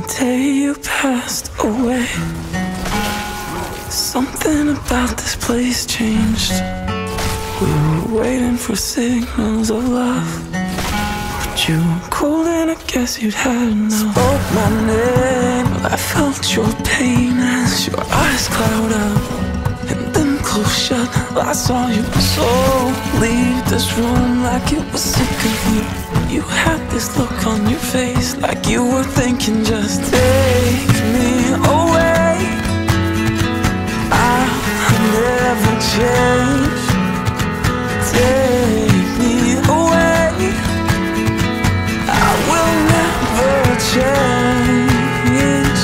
day you passed away. Something about this place changed. We were waiting for signals of love. But you were cold and I guess you'd had enough. Spoke my name, I felt your pain as your eyes cloud up. And then close shut, I saw you so leave this room like it was sick of you. You had this look on your face like you were thinking just take me away. I'll never change. Take me away. I will never change.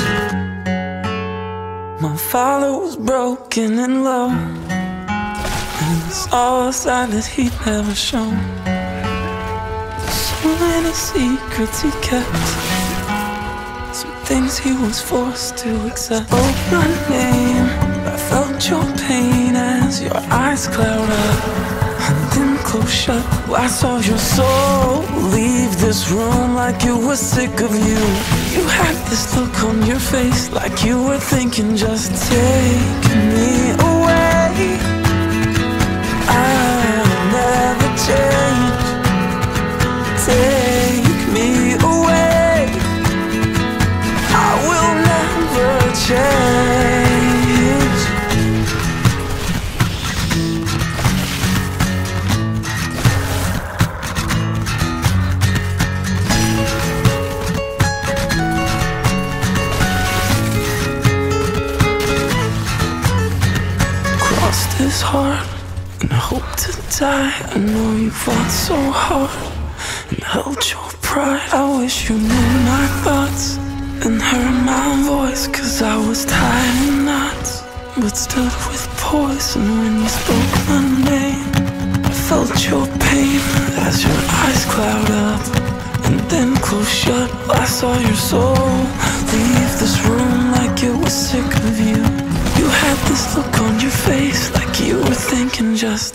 My father was broken and low. And it's all a sign that he'd never shown. So many secrets he kept. Some things he was forced to accept. Oh, my name. I felt your pain as your eyes cloud up. And then close shut. I saw your soul leave this room like you were sick of you. You had this look on your face like you were thinking, just take Crossed his heart and hope to die. I know you fought so hard and held your pride. I wish you knew my thoughts and heard my voice, cause I was tied in knots. But stood with poison when you spoke my name. I felt your pain as your eyes cloud up and then close shut. I saw your soul leave this room like it was sick of. You had this look on your face like you were thinking just.